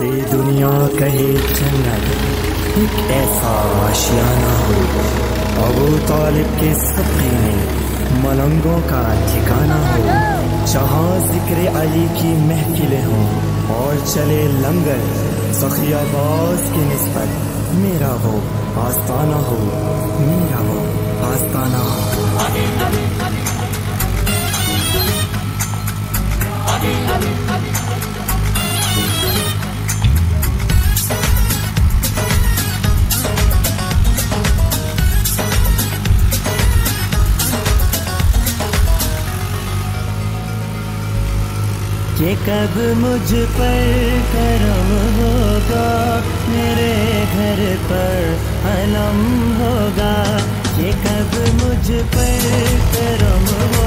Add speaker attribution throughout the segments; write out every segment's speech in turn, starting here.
Speaker 1: कहे जन्नत एक ऐसा आशियाना हो। अबू तालिब के सफे में मलंगों का ठिकाना हो। जहाँ ज़िक्र अली की महफिलें हों और चले लंगर, सखियाबाज की निस्बत मेरा वो आस्ताना हो, मेरा वो आस्ताना हो।
Speaker 2: कि कब मुझ पर करम होगा? मेरे घर पर अलम होगा। ये कब मुझ पर करम होगा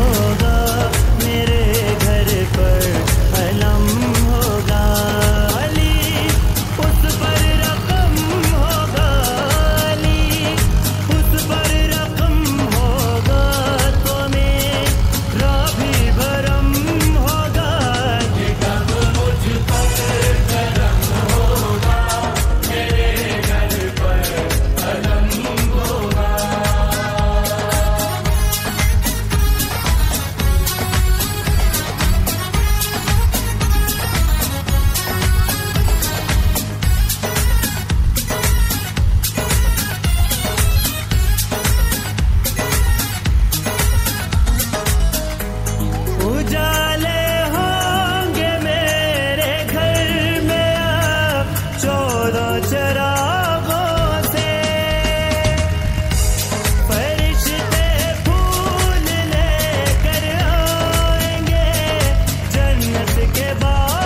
Speaker 2: के बाद